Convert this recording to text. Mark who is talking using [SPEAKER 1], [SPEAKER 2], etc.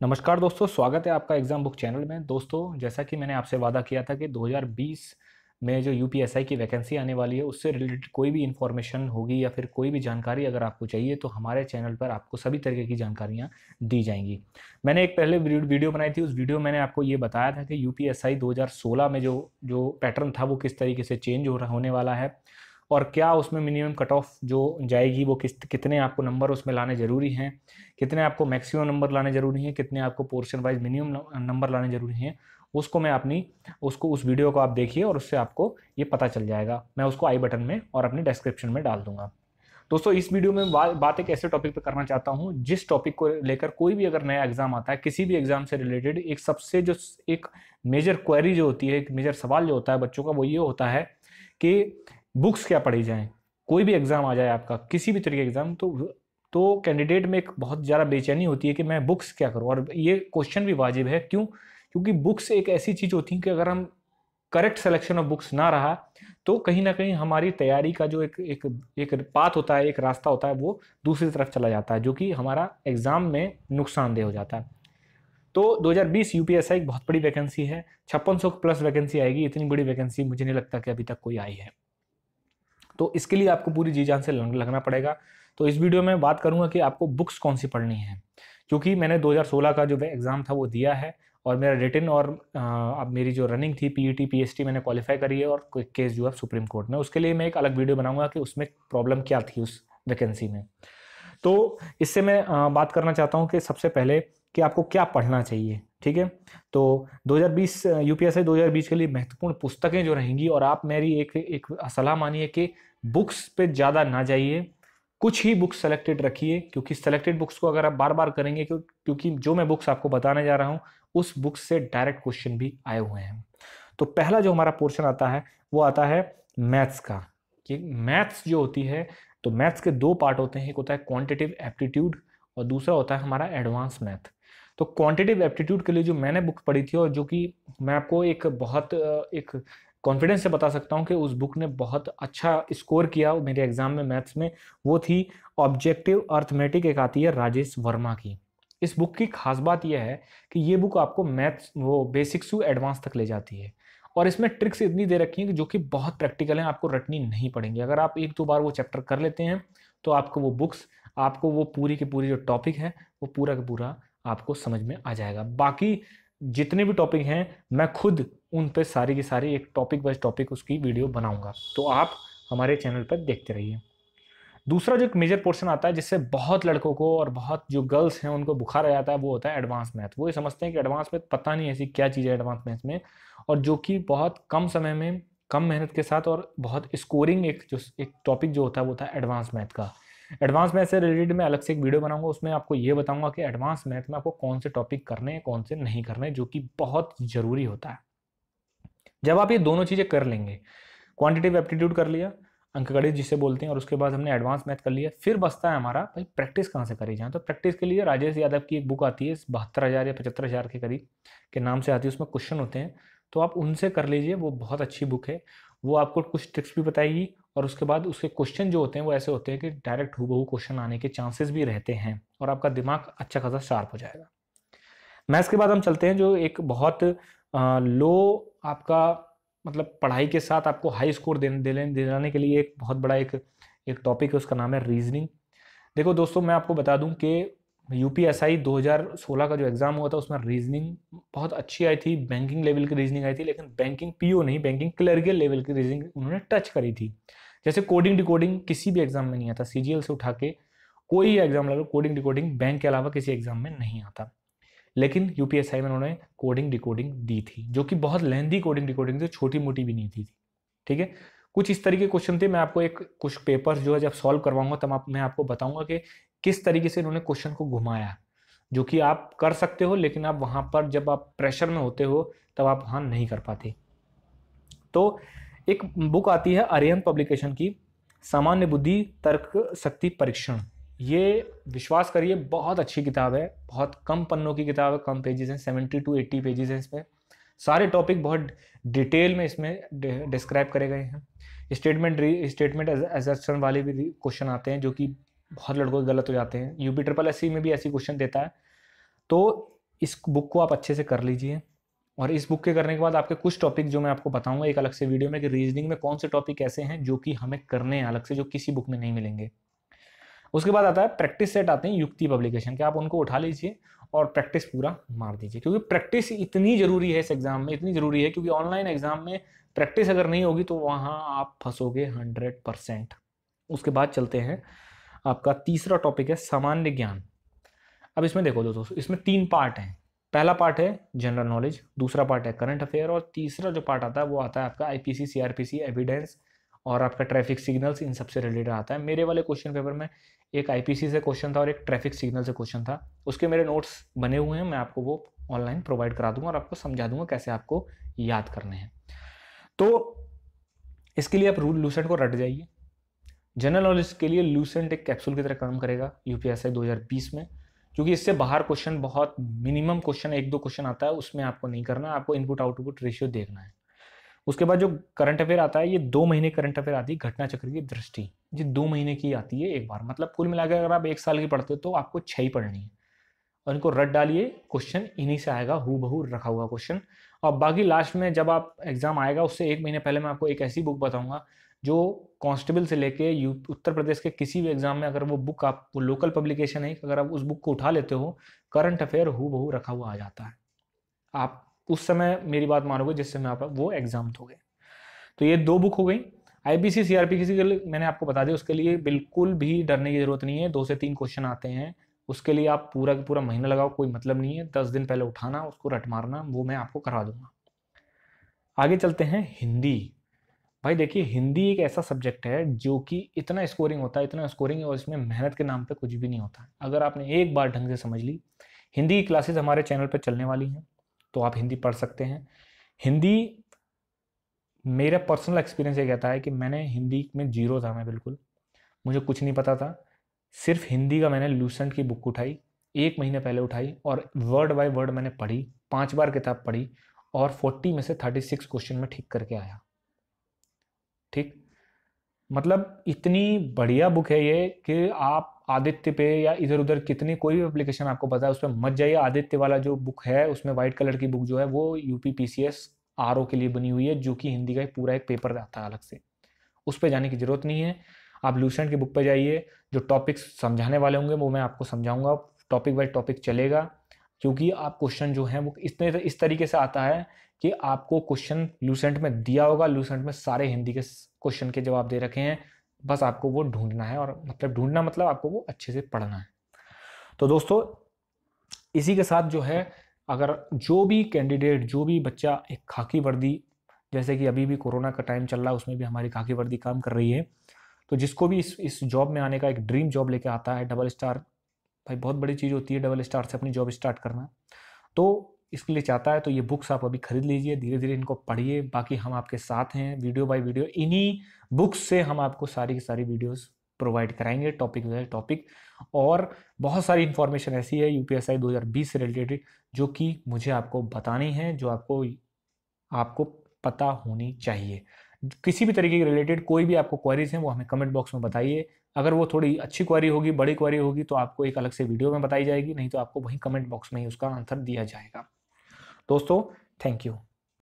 [SPEAKER 1] नमस्कार दोस्तों, स्वागत है आपका एग्ज़ाम बुक चैनल में। दोस्तों, जैसा कि मैंने आपसे वादा किया था कि 2020 में जो यूपीएसआई की वैकेंसी आने वाली है, उससे रिलेटेड कोई भी इन्फॉर्मेशन होगी या फिर कोई भी जानकारी अगर आपको चाहिए तो हमारे चैनल पर आपको सभी तरीके की जानकारियाँ दी जाएँगी। मैंने एक पहले वीडियो बनाई थी, उस वीडियो मैंने आपको ये बताया था कि यू पी में जो जो पैटर्न था, वो किस तरीके से चेंज हो रहा, होने वाला है। और क्या उसमें मिनिमम कट ऑफ़ जो जाएगी वो किस कितने आपको नंबर उसमें लाने ज़रूरी हैं कितने आपको मैक्सिमम नंबर लाने ज़रूरी हैं कितने आपको पोर्शन वाइज मिनिमम नंबर लाने ज़रूरी हैं उसको मैं अपनी उसको उस वीडियो को आप देखिए और उससे आपको ये पता चल जाएगा। मैं उसको आई बटन में और अपनी डिस्क्रिप्शन में डाल दूँगा। दोस्तों इस वीडियो में बा, बात एक ऐसे टॉपिक पर करना चाहता हूँ जिस टॉपिक को लेकर कोई भी अगर नया एग्ज़ाम आता है किसी भी एग्ज़ाम से रिलेटेड एक सबसे जो एक मेजर क्वेरी जो होती है एक मेजर सवाल जो होता है बच्चों का वो ये होता है कि बुक्स क्या पढ़ी जाएँ, कोई भी एग्ज़ाम आ जाए आपका, किसी भी तरीके एग्ज़ाम तो तो कैंडिडेट में एक बहुत ज़्यादा बेचैनी होती है कि मैं बुक्स क्या करूँ? और ये क्वेश्चन भी वाजिब है, क्यों? क्योंकि बुक्स एक ऐसी चीज़ होती है कि अगर हम करेक्ट सिलेक्शन ऑफ़ बुक्स ना रहा तो कहीं ना कहीं हमारी तैयारी का जो एक एक एक पाथ होता है, एक रास्ता होता है, वो दूसरी तरफ़ चला जाता है, जो कि हमारा एग्ज़ाम में नुकसानदेह हो जाता है। तो 2020 यूपीएसआई एक बहुत बड़ी वैकेंसी है, छप्पन प्लस वैकेंसी आएगी, इतनी बड़ी वैकेंसी मुझे नहीं लगता कि अभी तक कोई आई है। तो इसके लिए आपको पूरी जी जान से लगना पड़ेगा। तो इस वीडियो में बात करूँगा कि आपको बुक्स कौन सी पढ़नी है, क्योंकि मैंने 2016 का जो एग्ज़ाम था वो दिया है और मेरा रिटर्न और अब मेरी जो रनिंग थी पीईटी पीएसटी मैंने क्वालिफाई करी है और केस जो है सुप्रीम कोर्ट में। उसके लिए मैं एक अलग वीडियो बनाऊँगा कि उसमें प्रॉब्लम क्या थी उस वैकेंसी में। तो इससे मैं बात करना चाहता हूँ कि सबसे पहले कि आपको क्या पढ़ना चाहिए। ठीक है? तो 2020 यूपीएससी 2020 के लिए महत्वपूर्ण पुस्तकें जो रहेंगी और आप मेरी एक एक सलाह मानिए कि बुक्स पे ज़्यादा ना जाइए, कुछ ही बुक्स सेलेक्टेड रखिए, क्योंकि सेलेक्टेड बुक्स को अगर आप बार बार करेंगे क्योंकि जो मैं बुक्स आपको बताने जा रहा हूँ, उस बुक्स से डायरेक्ट क्वेश्चन भी आए हुए हैं। तो पहला जो हमारा पोर्शन आता है, वो आता है मैथ्स का, कि मैथ्स जो होती है तो मैथ्स के दो पार्ट होते हैं, एक होता है क्वांटिटिव एप्टीट्यूड और दूसरा होता है हमारा एडवांस मैथ तो क्वांटिटिव एप्टीट्यूड के लिए जो मैंने बुक पढ़ी थी और जो कि मैं आपको एक बहुत, एक कॉन्फिडेंस से बता सकता हूँ कि उस बुक ने बहुत अच्छा स्कोर किया मेरे एग्ज़ाम में मैथ्स में। वो थी ऑब्जेक्टिव अर्थमेटिक एक आती है राजेश वर्मा की। इस बुक की खास बात यह है कि ये बुक आपको मैथ्स वो बेसिक्स टू एडवांस तक ले जाती है। और इसमें ट्रिक्स इतनी दे रखी हैं कि जो कि बहुत प्रैक्टिकल हैं, आपको रटनी नहीं पड़ेंगी। अगर आप एक दो बार वो चैप्टर कर लेते हैं तो आपको वो बुक्स आपको वो पूरी की पूरी जो टॉपिक है, वो पूरा का पूरा आपको समझ में आ जाएगा। बाकी जितने भी टॉपिक हैं, मैं खुद उन पर सारी की सारी एक टॉपिक वाइज टॉपिक उसकी वीडियो बनाऊँगा। तो आप हमारे चैनल पर देखते रहिए। दूसरा जो एक मेजर पोर्शन आता है, जिससे बहुत लड़कों को और बहुत जो गर्ल्स हैं, उनको बुखार आ जाता है, वो होता है एडवांस मैथ वो ये समझते हैं कि एडवांस मैथ पता नहीं ऐसी क्या चीज़ है एडवांस मैथ में और जो कि बहुत कम समय में, कम मेहनत के साथ और बहुत स्कोरिंग एक जो, एक टॉपिक जो होता है, वो होता है एडवांस मैथ का। एडवांस मैथ से रिलेटेड मैं अलग से एक वीडियो बनाऊँगा, उसमें आपको ये बताऊँगा कि एडवांस मैथ में आपको कौन से टॉपिक करने हैं, कौन से नहीं करने जो कि बहुत ज़रूरी होता है। जब आप ये दोनों चीज़ें कर लेंगे क्वांटिटिव एप्टीट्यूड कर लिया, अंक गणित जिसे बोलते हैं, और उसके बाद हमने एडवांस मैथ कर लिया, फिर बसता है हमारा, भाई प्रैक्टिस कहाँ से करी जाए? तो प्रैक्टिस के लिए राजेश यादव की एक बुक आती है, बहत्तर हज़ार या पचहत्तर हज़ार के करीब के नाम से आती है, उसमें क्वेश्चन होते हैं। तो आप उनसे कर लीजिए, वो बहुत अच्छी बुक है। वो आपको कुछ ट्रिक्स भी बताएगी और उसके बाद उसके क्वेश्चन जो होते हैं वो ऐसे होते हैं कि डायरेक्ट हु क्वेश्चन आने के चांसेस भी रहते हैं और आपका दिमाग अच्छा खासा शार्प हो जाएगा। मैथ्स के बाद हम चलते हैं जो एक बहुत आ, लो आपका मतलब पढ़ाई के साथ आपको हाई स्कोर देने देने दिलाने के लिए एक बहुत बड़ा एक एक टॉपिक है उसका नाम है रीजनिंग देखो दोस्तों मैं आपको बता दूँ कि यू पी एस आई दो हज़ार सोलह का जो एग्ज़ाम हुआ था, उसमें रीजनिंग बहुत अच्छी आई थी बैंकिंग लेवल की रीजनिंग आई थी, लेकिन बैंकिंग पीओ नहीं बैंकिंग क्लर्गियल लेवल की रीजनिंग उन्होंने टच करी थी। जैसे कोडिंग डिकोडिंग किसी भी एग्ज़ाम में नहीं आता सीजीएल से उठा के कोई एग्ज़ाम लगा कोडिंग डिकोडिंग बैंक के अलावा किसी एग्ज़ाम में नहीं आता। लेकिन यूपीएसआई में उन्होंने कोडिंग डिकोडिंग दी थी, जो कि बहुत लेंदी कोडिंग डिकोडिंग थी छोटी मोटी भी नहीं थी ठीक है? कुछ इस तरीके क्वेश्चन थे, मैं आपको एक कुछ पेपर्स जो है, जब सॉल्व करवाऊँगा, तब आप, मैं आपको बताऊँगा कि किस तरीके से इन्होंने क्वेश्चन को घुमाया, जो कि आप कर सकते हो, लेकिन आप वहाँ पर जब आप प्रेशर में होते हो, तब आप वहाँ नहीं कर पाते। तो एक बुक आती है आर्यन पब्लिकेशन की, सामान्य बुद्धि, तर्क, शक्ति, परीक्षण। ये, विश्वास करिए, बहुत अच्छी किताब है, बहुत कम पन्नों की किताब है, कम पेजेस हैं सेवेंटी टू एट्टी पेजेस हैं इसमें। सारे टॉपिक बहुत डिटेल में इसमें डिस्क्राइब करे गए हैं। स्टेटमेंट स्टेटमेंट एजर्शन वाले भी क्वेश्चन आते हैं, जो कि बहुत लड़कों के गलत हो जाते हैं। यूपी ट्रिपल एस में भी ऐसी क्वेश्चन देता है। तो इस बुक को आप अच्छे से कर लीजिए और इस बुक के करने के बाद आपके कुछ टॉपिक जो मैं आपको बताऊँगा एक अलग से वीडियो में कि रीजनिंग में कौन से टॉपिक ऐसे हैं जो कि हमें करने हैं, अलग से जो किसी बुक में नहीं मिलेंगे। उसके बाद आता है प्रैक्टिस सेट आते हैं युक्ति पब्लिकेशन के। आप उनको उठा लीजिए और प्रैक्टिस पूरा मार दीजिए। क्योंकि प्रैक्टिस इतनी ज़रूरी है इस एग्ज़ाम में, इतनी ज़रूरी है क्योंकि ऑनलाइन एग्ज़ाम में प्रैक्टिस अगर नहीं होगी तो वहाँ आप फंसोगे हंड्रेड परसेंट उसके बाद चलते हैं आपका तीसरा टॉपिक है सामान्य ज्ञान। अब इसमें देखो दोस्तों, इसमें तीन पार्ट हैं। पहला पार्ट है जनरल नॉलेज दूसरा पार्ट है करंट अफेयर और तीसरा जो पार्ट आता है वो आता है आपका आईपीसी सीआरपीसी एविडेंस और आपका ट्रैफ़िक सिग्नल्स इन सबसे रिलेटेड आता है। मेरे वाले क्वेश्चन पेपर में एक आईपीसी से क्वेश्चन था और एक ट्रैफ़िक सिग्नल से क्वेश्चन था। उसके मेरे नोट्स बने हुए हैं, मैं आपको वो ऑनलाइन प्रोवाइड करा दूँगा और आपको समझा दूँगा कैसे आपको याद करने हैं। तो इसके लिए आप रूल लूसेंट को रट जाइए। जनरल नॉलेज के लिए लूसेंट एक कैप्सूल की तरह काम करेगा यूपीएसआई 2020 में, क्योंकि इससे बाहर क्वेश्चन बहुत मिनिमम क्वेश्चन एक दो क्वेश्चन आता है, उसमें आपको नहीं करना, आपको इनपुट आउटपुट रेशियो देखना है। उसके बाद जो करंट अफेयर आता है, ये दो महीने करंट अफेयर आती है, घटना चक्र की दृष्टि, ये दो महीने की आती है एक बार। मतलब कुल मिलाकर अगर आप एक साल की पढ़ते हो तो आपको छः ही पढ़नी है। और इनको रट डालिए क्वेश्चन इन्हीं से आएगा हु बहू रखा हुआ क्वेश्चन और बाकी लास्ट में जब आप एग्ज़ाम आएगा, उससे एक महीने पहले मैं आपको एक ऐसी बुक बताऊँगा जो कांस्टेबल से लेके यू, उत्तर प्रदेश के किसी भी एग्ज़ाम में अगर वो बुक आप, वो लोकल पब्लिकेशन है, अगर आप उस बुक को उठा लेते हो करंट अफेयर हु बहू रखा हुआ आ जाता है। आप उस समय मेरी बात मानोगे जिस समय आप, वो एग्ज़ाम गए। तो ये दो बुक हो गई। आईपीसी किसी के लिए मैंने आपको बता दिया, उसके लिए बिल्कुल भी डरने की ज़रूरत नहीं है। दो से तीन क्वेश्चन आते हैं। उसके लिए आप पूरा पूरा महीना लगाओ, कोई मतलब नहीं है। दस दिन पहले उठाना, उसको रट मारना, वो मैं आपको करवा दूँगा। आगे चलते हैं हिंदी। भाई देखिए, हिंदी एक ऐसा सब्जेक्ट है जो कि इतना स्कोरिंग होता है, इतना स्कोरिंग है और इसमें मेहनत के नाम पे कुछ भी नहीं होता। है अगर आपने एक बार ढंग से समझ ली, हिंदी की क्लासेस हमारे चैनल पर चलने वाली हैं तो आप हिंदी पढ़ सकते हैं। हिंदी, मेरा पर्सनल एक्सपीरियंस ये कहता है कि मैंने हिंदी में ज़ीरो था मैं बिल्कुल, मुझे कुछ नहीं पता था। सिर्फ़ हिंदी का मैंने लूसेंट की बुक उठाई, एक महीने पहले उठाई और वर्ड बाय वर्ड मैंने पढ़ी, पाँच बार किताब पढ़ी और फोर्टी में से थर्टी सिक्स क्वेश्चन में ठीक करके आया। ठीक? मतलब इतनी बढ़िया बुक है ये कि आप आदित्य पे या इधर उधर कितनी कोई भी एप्लीकेशन आपको पता है, उस पर मत जाइए। आदित्य वाला जो बुक है, उसमें व्हाइट कलर की बुक जो है, वो UP P C S R O के लिए बनी हुई है, जो कि हिंदी का एक पूरा एक पेपर आता है अलग से। उस पर जाने की ज़रूरत नहीं है। आप लूसेंट की बुक पर जाइए, जो टॉपिक्स समझाने वाले होंगे, वो मैं आपको समझाऊँगा। टॉपिक बाई टॉपिक चलेगा। क्योंकि आप क्वेश्चन जो है वो इतने इस तरीके से आता है कि आपको क्वेश्चन लूसेंट में दिया होगा लूसेंट में सारे हिंदी के क्वेश्चन के जवाब दे रखे हैं। बस आपको वो ढूंढना है और मतलब ढूंढना मतलब आपको वो अच्छे से पढ़ना है। तो दोस्तों, इसी के साथ जो है, अगर जो भी कैंडिडेट जो भी बच्चा एक खाकी वर्दी, जैसे कि अभी भी कोरोना का टाइम चल रहा है, उसमें भी हमारी खाकी वर्दी काम कर रही है। तो जिसको भी इस इस जॉब में आने का एक ड्रीम जॉब लेके आता है डबल स्टार भाई बहुत बड़ी चीज़ होती है डबल स्टार से अपनी जॉब स्टार्ट करना। तो इसके लिए चाहता है तो ये बुक्स आप अभी खरीद लीजिए धीरे धीरे इनको पढ़िए। बाकी हम आपके साथ हैं, वीडियो बाय वीडियो। इन्हीं बुक्स से हम आपको सारी की सारी वीडियोस प्रोवाइड कराएँगे, टॉपिक वाइज टॉपिक। और बहुत सारी इन्फॉर्मेशन ऐसी है यूपीएसआई 2020 से रिलेटेड, जो कि मुझे आपको बतानी है, जो आपको आपको पता होनी चाहिए। किसी भी तरीके के रिलेटेड कोई भी आपको क्वेरीज हैं, वो हमें कमेंट बॉक्स में बताइए। अगर वो थोड़ी अच्छी क्वारी होगी, बड़ी क्वारी होगी तो आपको एक अलग से वीडियो में बताई जाएगी, नहीं तो आपको वहीं कमेंट बॉक्स में ही उसका आंसर दिया जाएगा। दोस्तों थैंक यू